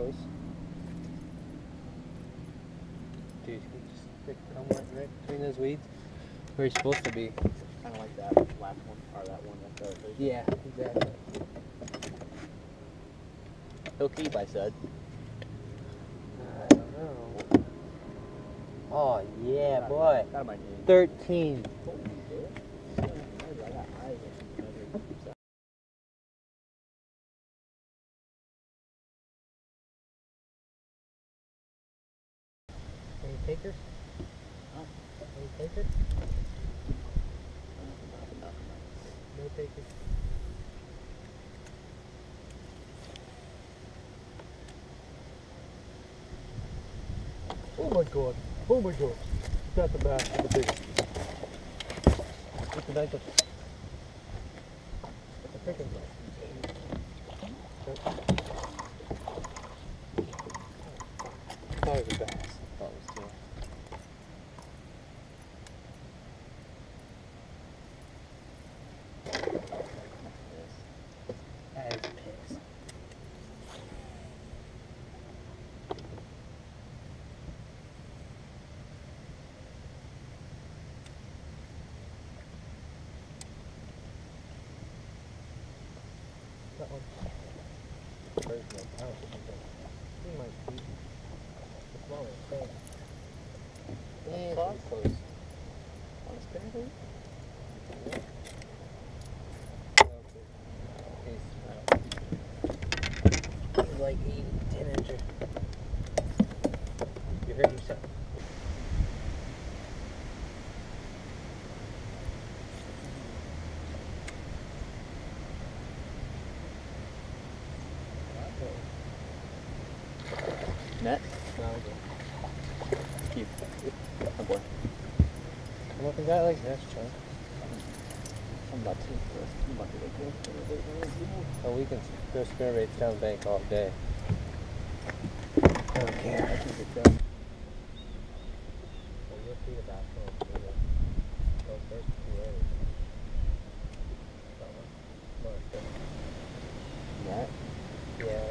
close. Dude, can just stick, come right between those weeds where you're supposed to be. Kind of like that last one, or that one. Yeah, exactly. He'll keep, I said. Oh, yeah, boy. 13. Any takers? Huh? Any takers? No takers. Oh my god. Oh my god. Got the back of the big one. Get the knife up. Get the freaking Thought it was a bass. Thought it was too. That is piss. That one. My pouch? He might be the smaller thing. Yeah, close. He's like eight, ten inches. You heard yourself. Net? No, Keep. Oh boy. I'm guy like this, Chuck. I'm about to. Uh, I'm about to go Oh, we can go spinnerbait down the bank all day. Don't care. I think it's done. Well, you'll see the back one. so you'll go first to the Yeah,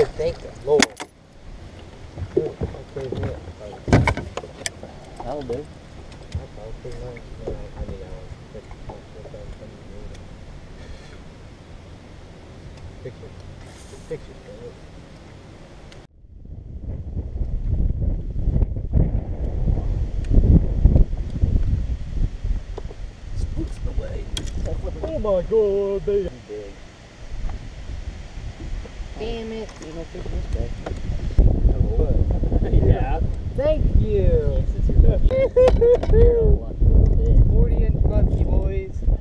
Oh. Thank the Lord. Ooh, okay, yeah. That'll do. that's all pretty nice. No, I mean, I was just just done some moving. Picture. Picture. Right? Spooks the way. Oh my god, they. Damn it. You know, fish this big. Oh. yeah. Thank you. Since you're lucky. You're a lucky little bitch. 40 inch bucky, boys.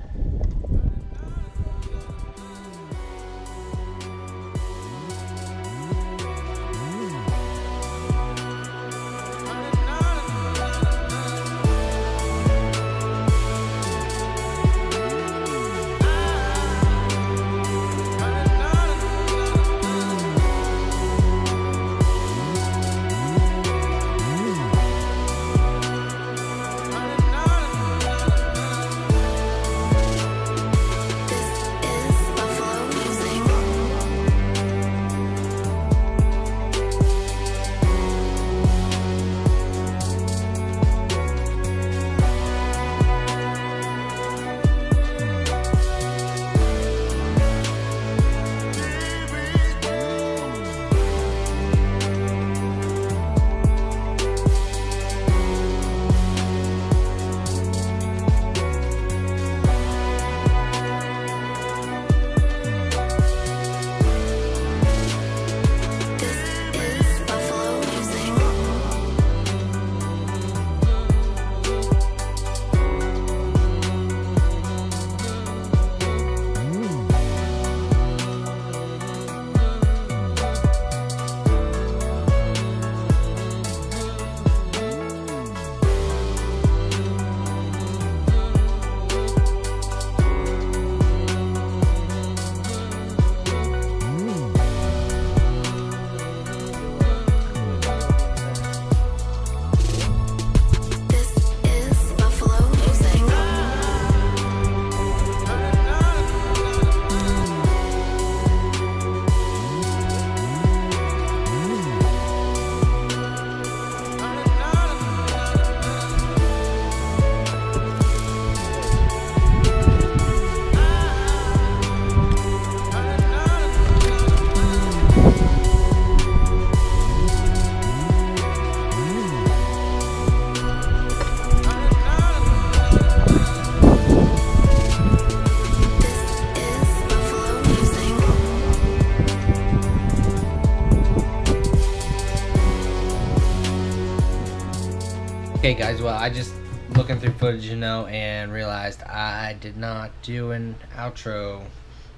Okay, guys. Well, I just looking through footage, you know, and realized I did not do an outro.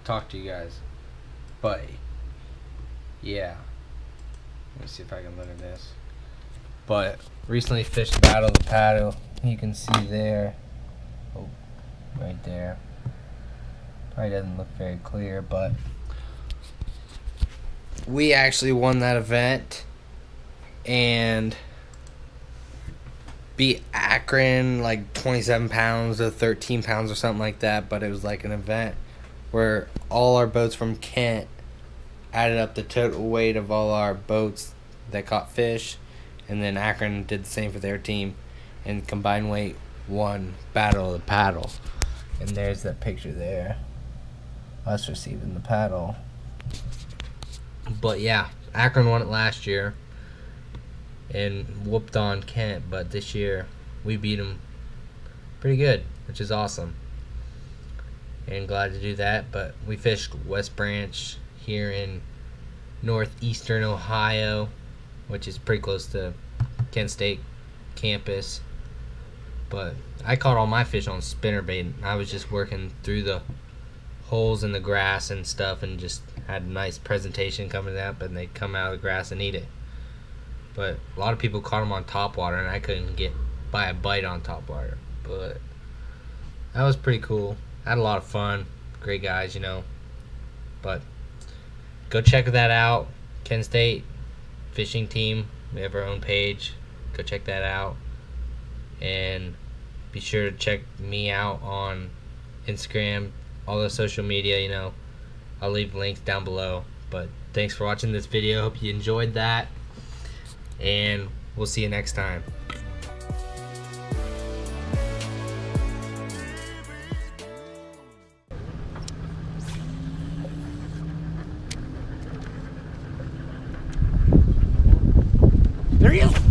Talk to you guys, but yeah. Let me see if I can look at this. But recently fished Battle of the Paddle. You can see there. Oh, right there. Probably doesn't look very clear, but we actually won that event and beat Akron like 27 pounds or 13 pounds or something like that. But it was like an event where all our boats from Kent added up the total weight of all our boats that caught fish, and then Akron did the same for their team, and combined weight won Battle of the Paddle. And there's that picture there. Us receiving the paddle. But yeah, Akron won it last year and whooped on Kent, but this year we beat them pretty good, which is awesome. And glad to do that. But we fished West Branch here in northeastern Ohio, which is pretty close to Kent State campus. But I caught all my fish on spinnerbait. I was just working through the holes in the grass and stuff and just had a nice presentation coming up and they come out of the grass and eat it. But a lot of people caught them on top water and I couldn't get by a bite on top water. But that was pretty cool. Had a lot of fun. Great guys, you know. But go check that out. Kent State fishing team. We have our own page. Go check that out. And be sure to check me out on Instagram, all the social media, you know. I'll leave links down below. But thanks for watching this video. Hope you enjoyed that. And we'll see you next time. Bullshit.